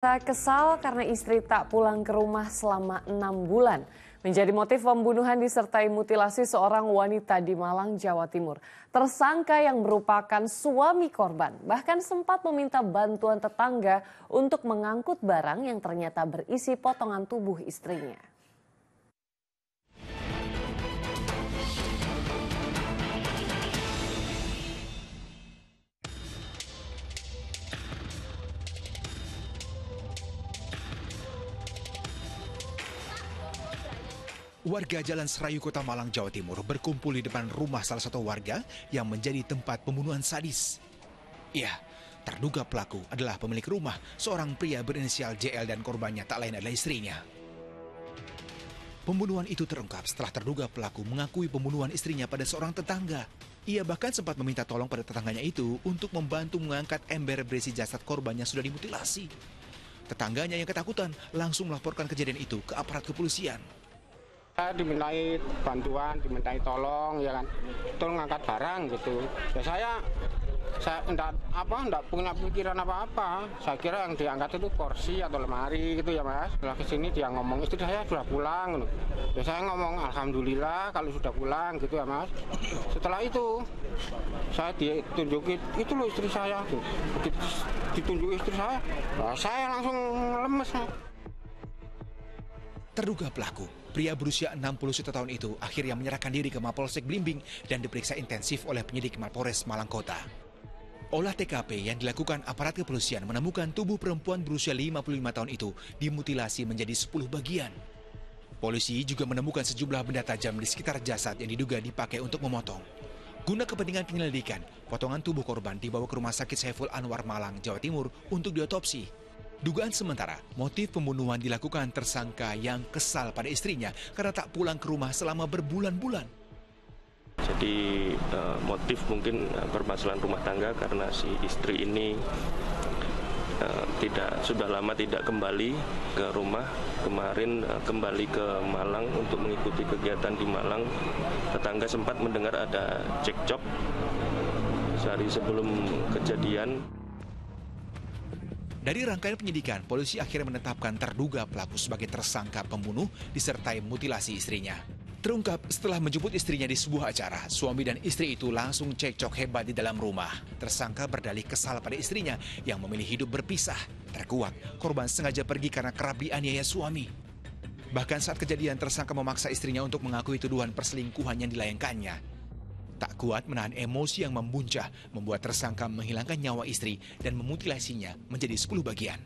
Kesal karena istri tak pulang ke rumah selama enam bulan. Menjadi motif pembunuhan disertai mutilasi seorang wanita di Malang, Jawa Timur. Tersangka yang merupakan suami korban bahkan sempat meminta bantuan tetangga untuk mengangkut barang yang ternyata berisi potongan tubuh istrinya. Warga Jalan Serayu Kota Malang, Jawa Timur berkumpul di depan rumah salah satu warga yang menjadi tempat pembunuhan sadis. Ya, terduga pelaku adalah pemilik rumah, seorang pria berinisial JL dan korbannya tak lain adalah istrinya. Pembunuhan itu terungkap setelah terduga pelaku mengakui pembunuhan istrinya pada seorang tetangga. Ia bahkan sempat meminta tolong pada tetangganya itu untuk membantu mengangkat ember berisi jasad korban yang sudah dimutilasi. Tetangganya yang ketakutan langsung melaporkan kejadian itu ke aparat kepolisian. Saya dimintai bantuan, dimintai tolong, ya kan, tolong ngangkat barang gitu. Ya saya, saya enggak apa, enggak punya pikiran apa-apa. Saya kira yang diangkat itu kursi atau lemari gitu ya mas. Setelah ke sini dia ngomong istri saya sudah pulang. Ya saya ngomong alhamdulillah kalau sudah pulang gitu ya mas. Setelah itu saya ditunjukin itu loh istri saya, ditunjuk istri saya, nah, saya langsung lemes. Terduga pelaku, pria berusia 61 tahun itu akhirnya menyerahkan diri ke Mapolsek Blimbing dan diperiksa intensif oleh penyidik Mapores Malang Kota. Olah TKP yang dilakukan aparat kepolisian menemukan tubuh perempuan berusia 55 tahun itu dimutilasi menjadi 10 bagian. Polisi juga menemukan sejumlah benda tajam di sekitar jasad yang diduga dipakai untuk memotong. Guna kepentingan penyelidikan, potongan tubuh korban dibawa ke Rumah Sakit Saiful Anwar Malang, Jawa Timur untuk diotopsi. Dugaan sementara, motif pembunuhan dilakukan tersangka yang kesal pada istrinya karena tak pulang ke rumah selama berbulan-bulan. Jadi uh, motif mungkin uh, permasalahan rumah tangga karena si istri ini uh, tidak sudah lama tidak kembali ke rumah. Kemarin kembali ke Malang untuk mengikuti kegiatan di Malang. Tetangga sempat mendengar ada cekcok sehari sebelum kejadian. Dari rangkaian penyidikan, polisi akhirnya menetapkan terduga pelaku sebagai tersangka pembunuh disertai mutilasi istrinya. Terungkap setelah menjemput istrinya di sebuah acara, suami dan istri itu langsung cekcok hebat di dalam rumah. Tersangka berdalih kesal pada istrinya yang memilih hidup berpisah. Terkuak, korban sengaja pergi karena kerap dianiaya suami. Bahkan saat kejadian, tersangka memaksa istrinya untuk mengakui tuduhan perselingkuhan yang dilayangkannya. Tak kuat menahan emosi yang membuncah, membuat tersangka menghilangkan nyawa istri dan memutilasinya menjadi 10 bagian.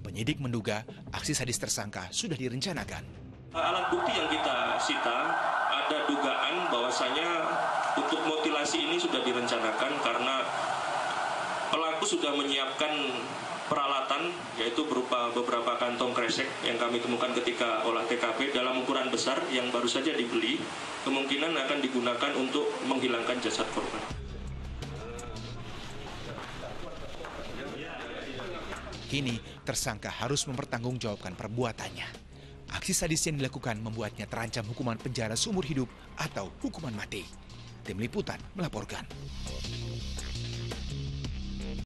Penyidik menduga aksi sadis tersangka sudah direncanakan. Alat bukti yang kita sita ada dugaan bahwasanya untuk mutilasi ini sudah direncanakan karena pelaku sudah menyiapkan peralatan yaitu berupa beberapa kantong kresek yang kami temukan ketika olah TKP dalam ukuran besar yang baru saja dibeli kemungkinan akan digunakan untuk menghilangkan jasad korban. Kini tersangka harus mempertanggungjawabkan perbuatannya. Aksi sadis yang dilakukan membuatnya terancam hukuman penjara seumur hidup atau hukuman mati. Tim Liputan melaporkan.